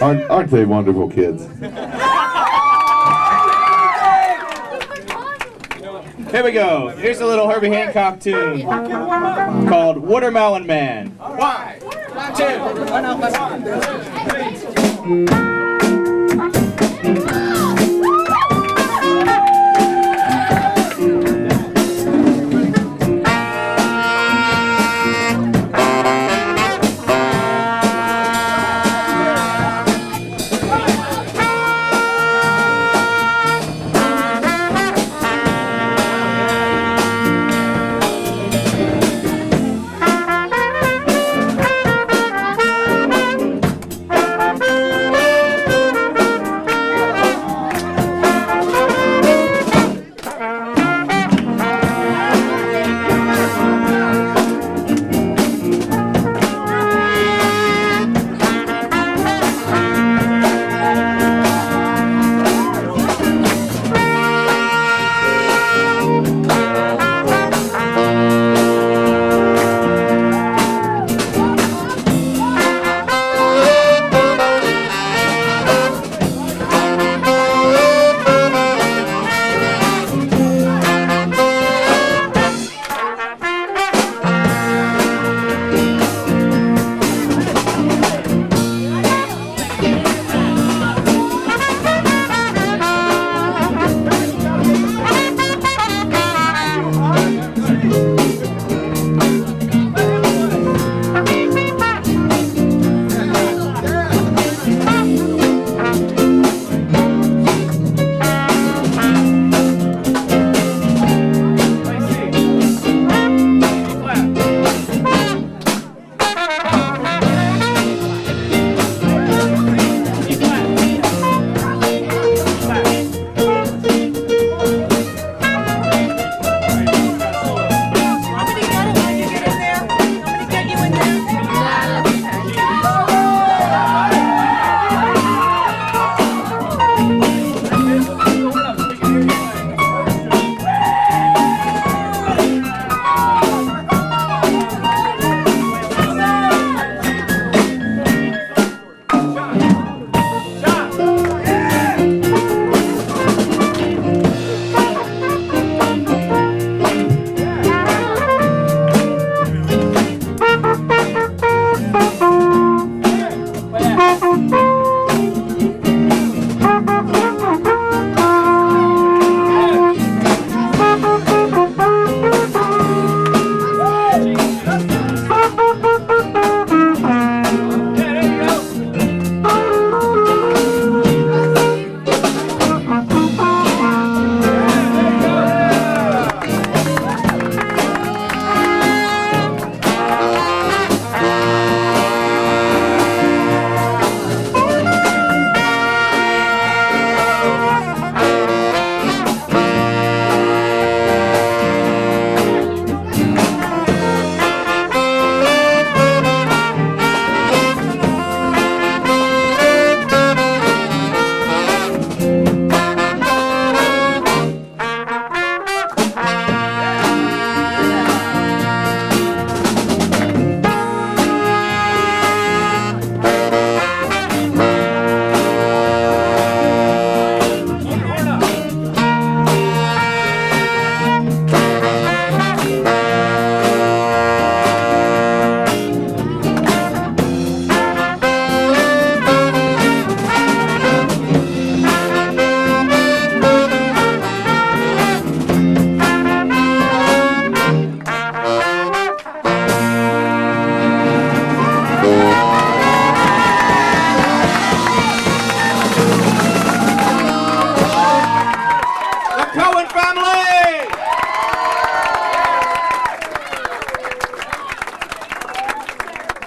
Aren't, aren't they wonderful kids? Here we go. Here's a little Herbie Hancock tune called Watermelon Man. One, two,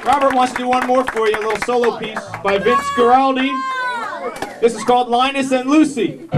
Robert wants to do one more for you, a little solo piece by Vince Guaraldi. This is called Linus and Lucy.